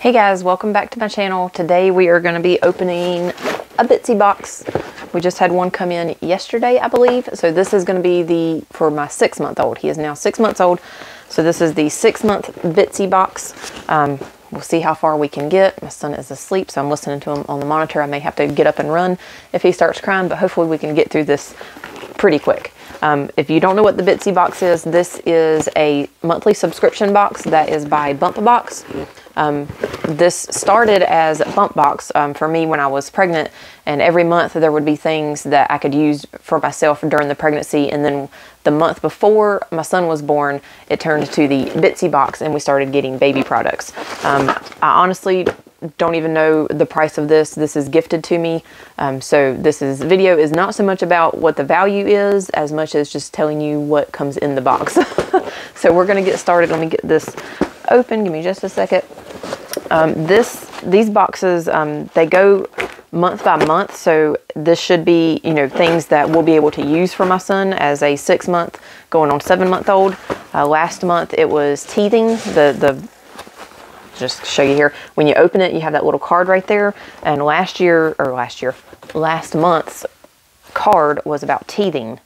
Hey guys, welcome back to my channel. Today we are going to be opening a Bitsy box. We just had one come in yesterday, I believe. So this is going to be the, for my six month old. He is now six months old. So this is the six month Bitsy box. Um, we'll see how far we can get. My son is asleep, so I'm listening to him on the monitor. I may have to get up and run if he starts crying, but hopefully we can get through this pretty quick. Um, if you don't know what the Bitsy box is, this is a monthly subscription box that is by Bump Box. Um, this started as a Bump Box um, for me when I was pregnant, and every month there would be things that I could use for myself during the pregnancy. And then the month before my son was born, it turned to the Bitsy Box, and we started getting baby products. Um, I honestly don't even know the price of this. This is gifted to me. Um, so this is video is not so much about what the value is as much as just telling you what comes in the box. so we're going to get started. Let me get this open. Give me just a second. Um, this these boxes um, they go month by month, so this should be you know things that we'll be able to use for my son as a six month going on seven month old. Uh, last month it was teething. The the just show you here when you open it you have that little card right there and last year or last year last month's card was about teething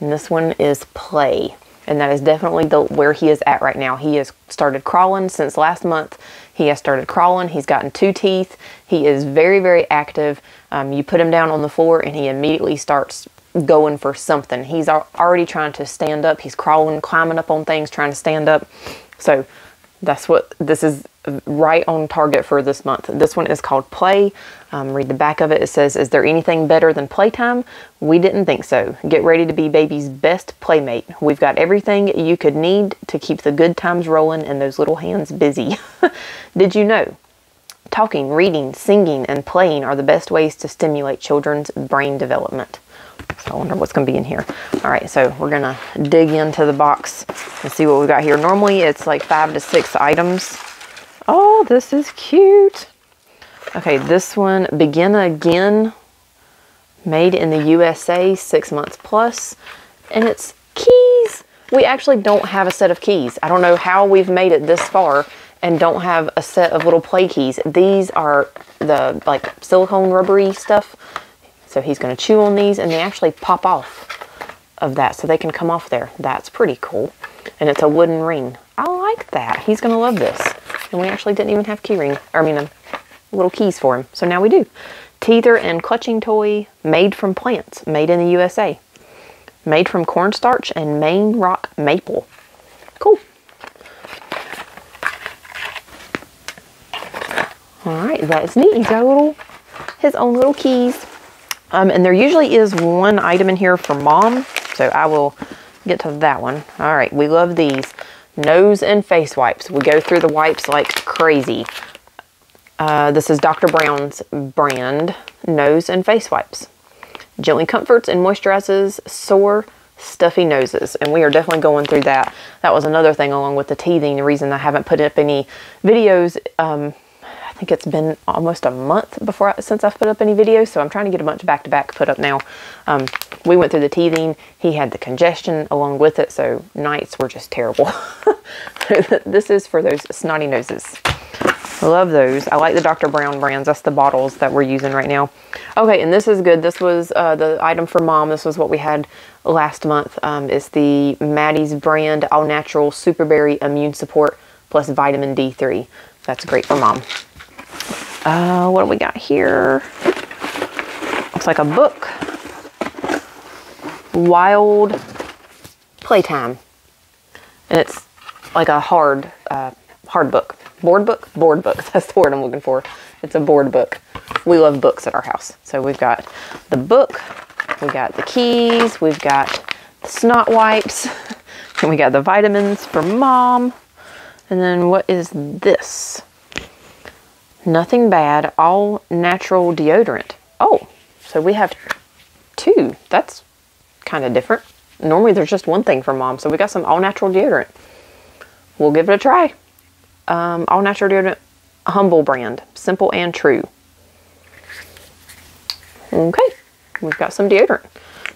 and this one is play and that is definitely the where he is at right now. He has started crawling since last month. He has started crawling. He's gotten two teeth. He is very, very active. Um, you put him down on the floor and he immediately starts going for something. He's already trying to stand up. He's crawling, climbing up on things, trying to stand up. So that's what this is right on target for this month. This one is called Play. Um, read the back of it. It says, Is there anything better than playtime? We didn't think so. Get ready to be baby's best playmate. We've got everything you could need to keep the good times rolling and those little hands busy. Did you know? Talking, reading, singing, and playing are the best ways to stimulate children's brain development. So I wonder what's to be in here. All right, so we're to dig into the box and see what we got here. Normally it's like five to six items. Oh, this is cute. Okay, this one, Begin Again, made in the USA, six months plus, and it's keys. We actually don't have a set of keys. I don't know how we've made it this far and don't have a set of little play keys. These are the like silicone rubbery stuff. So he's gonna chew on these and they actually pop off of that so they can come off there. That's pretty cool. And it's a wooden ring. I like that. He's gonna love this. And we actually didn't even have key ring, or I mean, um, little keys for him. So now we do. Teether and clutching toy made from plants, made in the USA. Made from cornstarch and Maine rock maple. Cool. All right, that is neat. He's got a little, his own little keys. Um, and there usually is one item in here for mom. So I will get to that one. All right, we love these. Nose and face wipes. We go through the wipes like crazy. Uh, this is Dr. Brown's brand nose and face wipes. Gently comforts and moisturizes sore, stuffy noses. And we are definitely going through that. That was another thing along with the teething. The reason I haven't put up any videos um, think it's been almost a month before since I've put up any videos, so I'm trying to get a bunch back to back put up now. Um, we went through the teething. He had the congestion along with it, so nights were just terrible. this is for those snotty noses. I love those. I like the Dr. Brown brands. That's the bottles that we're using right now. Okay, and this is good. This was uh, the item for mom. This was what we had last month. Um, it's the Maddie's brand All Natural Superberry Immune Support plus Vitamin D3. That's great for mom. Uh, what do we got here? Looks like a book. Wild Playtime. And it's like a hard, uh, hard book. Board book? Board book. That's the word I'm looking for. It's a board book. We love books at our house. So we've got the book, we got the keys, we've got the snot wipes, and we got the vitamins for mom. And then what is this? Nothing bad, all natural deodorant. Oh, so we have two. That's kind of different. Normally there's just one thing for mom, so we got some all natural deodorant. We'll give it a try. Um, all natural deodorant, humble brand, simple and true. Okay, we've got some deodorant.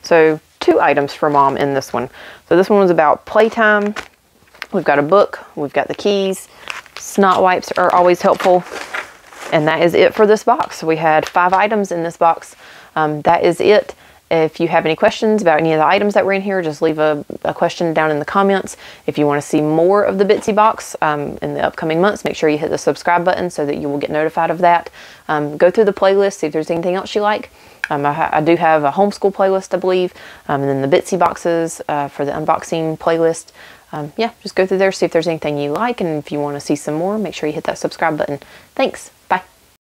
So two items for mom in this one. So this one was about playtime. We've got a book, we've got the keys, Snot wipes are always helpful. And that is it for this box. We had five items in this box. Um, that is it. If you have any questions about any of the items that were in here, just leave a, a question down in the comments. If you want to see more of the Bitsy box um, in the upcoming months, make sure you hit the subscribe button so that you will get notified of that. Um, go through the playlist, see if there's anything else you like. Um, I, I, do have a homeschool playlist, I believe, um, and then the Bitsy boxes uh, for the unboxing playlist. Um, yeah, just go through there, see if there's anything you like, and if you want to see some more, make sure you hit that subscribe button. Thanks.